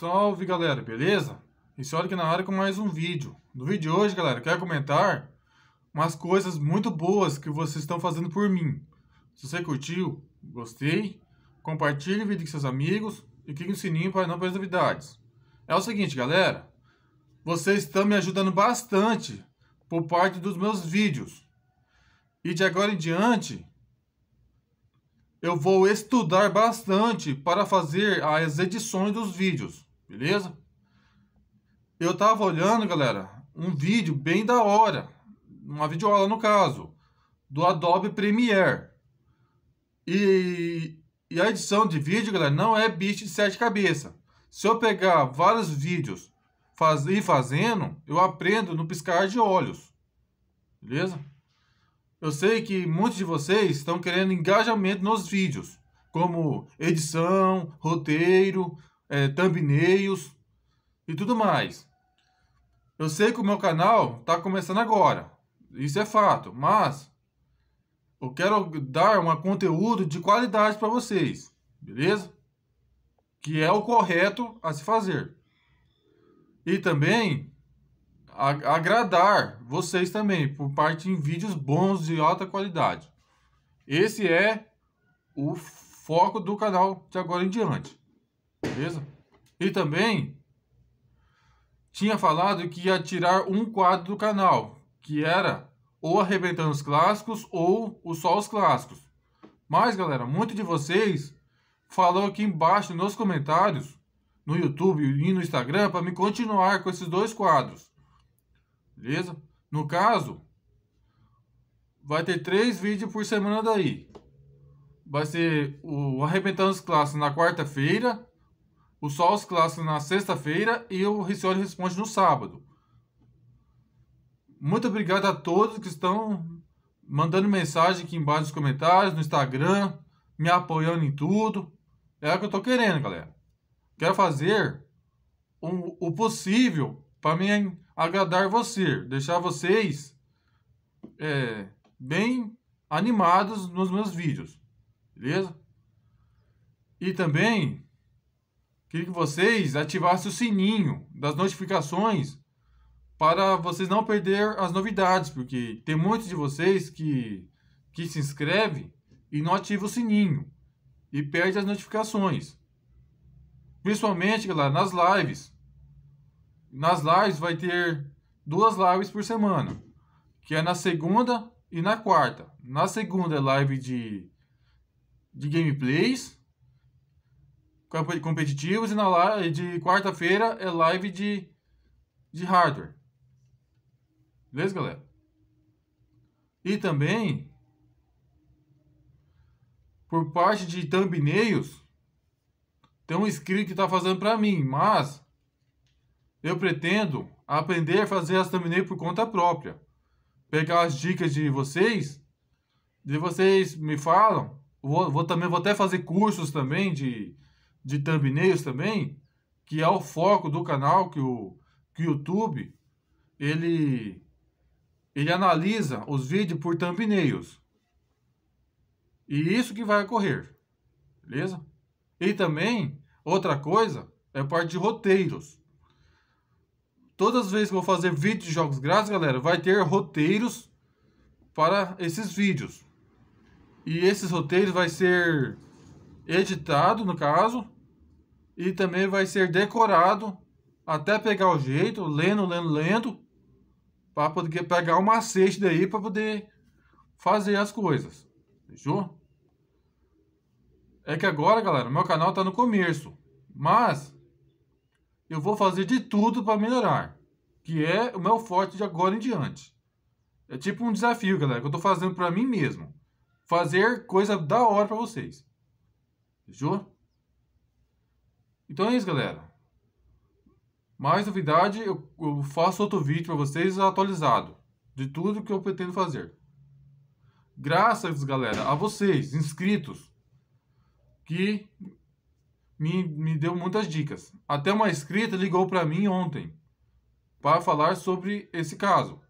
Salve galera, beleza? E olha aqui na área com mais um vídeo. No vídeo de hoje, galera, quero comentar umas coisas muito boas que vocês estão fazendo por mim. Se você curtiu, gostei, compartilhe o vídeo com seus amigos e clique no sininho para não perder novidades. É o seguinte, galera, vocês estão me ajudando bastante por parte dos meus vídeos. E de agora em diante, eu vou estudar bastante para fazer as edições dos vídeos, beleza? Eu tava olhando, galera, um vídeo bem da hora, uma videoaula no caso, do Adobe Premiere. E, e a edição de vídeo, galera, não é bicho de sete cabeças. Se eu pegar vários vídeos faz, e fazendo, eu aprendo no piscar de olhos. Beleza? Eu sei que muitos de vocês estão querendo engajamento nos vídeos, como edição, roteiro, é, thumbnails e tudo mais. Eu sei que o meu canal está começando agora, isso é fato, mas eu quero dar um conteúdo de qualidade para vocês, beleza? Que é o correto a se fazer. E também agradar vocês também, por parte em vídeos bons de alta qualidade. Esse é o foco do canal de agora em diante. Beleza? E também tinha falado que ia tirar um quadro do canal, que era ou arrebentando os clássicos ou o só os clássicos. Mas, galera, muito de vocês falou aqui embaixo nos comentários, no YouTube e no Instagram, para me continuar com esses dois quadros. Beleza? No caso, vai ter três vídeos por semana daí. Vai ser o Arrebentando os Clássicos na quarta-feira, o Só os Clássicos na sexta-feira e o Ricioli Responde no sábado. Muito obrigado a todos que estão mandando mensagem aqui embaixo nos comentários, no Instagram, me apoiando em tudo. É o que eu tô querendo, galera. Quero fazer um, o possível para mim agradar você, deixar vocês é, bem animados nos meus vídeos, beleza? E também queria que vocês ativassem o sininho das notificações para vocês não perder as novidades, porque tem muitos de vocês que, que se inscreve e não ativa o sininho e perde as notificações. Principalmente, galera, nas lives. Nas lives vai ter duas lives por semana, que é na segunda e na quarta. Na segunda é live de, de gameplays competitivos e na de quarta-feira é live de, de hardware. Beleza, galera? E também por parte de thumbnails tem um inscrito que está fazendo para mim, mas eu pretendo aprender a fazer as thumbnails por conta própria. Pegar as dicas de vocês, de vocês me falam. Vou, vou também vou até fazer cursos também de, de thumbnails também, que é o foco do canal que o, que o YouTube ele ele analisa os vídeos por thumbnails. E isso que vai ocorrer. Beleza? E também, outra coisa, é a parte de roteiros. Todas as vezes que eu vou fazer vídeo de jogos grátis, galera, vai ter roteiros para esses vídeos. E esses roteiros vai ser editado, no caso, e também vai ser decorado até pegar o jeito, lendo, lendo, lendo, para poder pegar o macete daí para poder fazer as coisas. Fechou? É que agora, galera, meu canal tá no começo, mas eu vou fazer de tudo para melhorar. Que é o meu forte de agora em diante. É tipo um desafio, galera, que eu tô fazendo para mim mesmo. Fazer coisa da hora para vocês. Fechou? Então é isso, galera. Mais novidade, eu, eu faço outro vídeo para vocês atualizado. De tudo que eu pretendo fazer. Graças, galera, a vocês, inscritos, que me, me deu muitas dicas. Até uma inscrita ligou para mim ontem para falar sobre esse caso.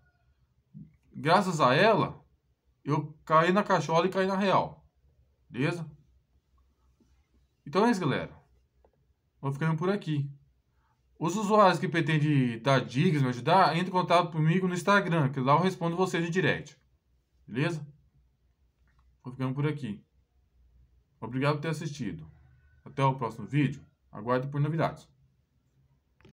Graças a ela, eu caí na cachola e caí na real. Beleza? Então é isso, galera. Vou ficando por aqui. Os usuários que pretendem dar dicas, me ajudar, entre em contato comigo no Instagram, que lá eu respondo vocês em direct. Beleza? Vou ficando por aqui. Obrigado por ter assistido. Até o próximo vídeo. Aguarde por novidades.